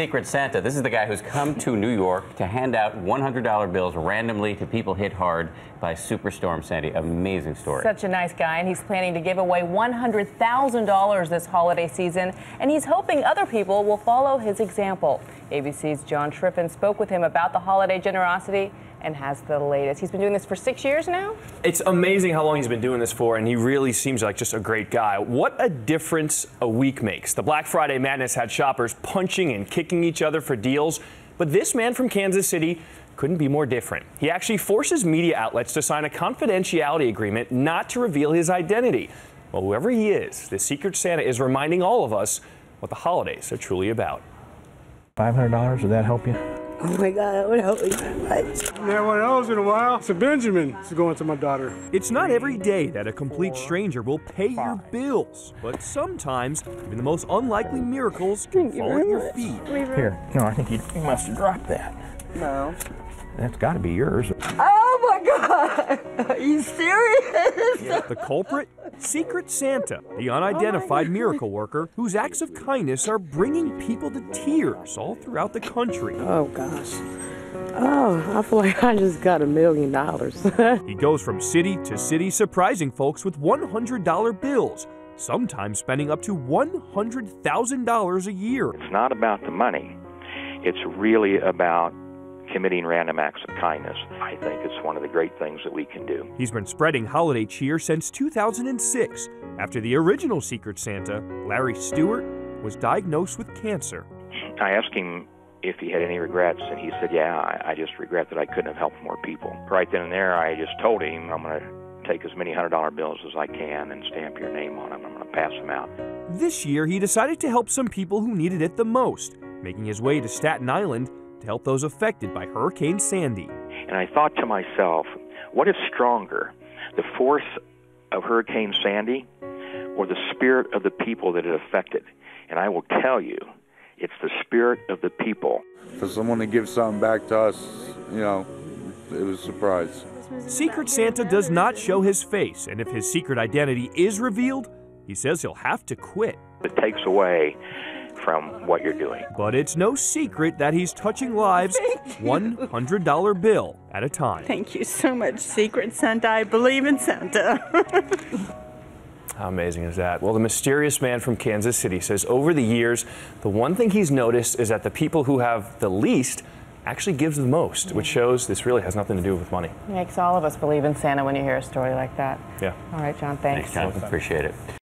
Secret Santa. This is the guy who's come to New York to hand out $100 bills randomly to people hit hard by Superstorm Sandy. Amazing story. Such a nice guy, and he's planning to give away $100,000 this holiday season, and he's hoping other people will follow his example. ABC's John Schriffen spoke with him about the holiday generosity and has the latest. He's been doing this for six years now. It's amazing how long he's been doing this for, and he really seems like just a great guy. What a difference a week makes. The Black Friday Madness had shoppers punching and kicking each other for deals, but this man from Kansas City couldn't be more different. He actually forces media outlets to sign a confidentiality agreement not to reveal his identity. Well, whoever he is, the Secret Santa is reminding all of us what the holidays are truly about. $500, would that help you? Oh my God, that would help me so much. Never one of those in a while. It's a Benjamin. It's going to my daughter. It's not every day that a complete stranger will pay your bills, but sometimes even the most unlikely miracles can fall at your feet. Here, no, I think you, you must have dropped that. No. That's got to be yours. Oh my God! Are you serious? Yeah. The culprit? Secret Santa, the unidentified oh, miracle worker whose acts of kindness are bringing people to tears all throughout the country. Oh gosh. Oh, I feel like I just got a million dollars. He goes from city to city surprising folks with $100 bills, sometimes spending up to $100,000 a year. It's not about the money. It's really about committing random acts of kindness. I think it's one of the great things that we can do. He's been spreading holiday cheer since 2006 after the original Secret Santa, Larry Stewart, was diagnosed with cancer. I asked him if he had any regrets, and he said, Yeah, I, I just regret that I couldn't have helped more people. Right then and there, I just told him I'm going to take as many $100 bills as I can and stamp your name on them. I'm going to pass them out. This year, he decided to help some people who needed it the most, making his way to Staten Island to help those affected by Hurricane Sandy. And I thought to myself, what is stronger, the force of Hurricane Sandy or the spirit of the people that it affected? And I will tell you, it's the spirit of the people. For someone to give something back to us, you know, it was a surprise. Secret Santa does not show his face, and if his secret identity is revealed, he says he'll have to quit. It takes away from what you're doing. But it's no secret that he's touching lives $100 bill at a time. Thank you so much, Secret Santa. I believe in Santa. How amazing is that? Well, the mysterious man from Kansas City says over the years, the one thing he's noticed is that the people who have the least actually gives the most, which shows this really has nothing to do with money. Makes all of us believe in Santa when you hear a story like that. Yeah. All right, John, thanks. Thanks, John. Appreciate it.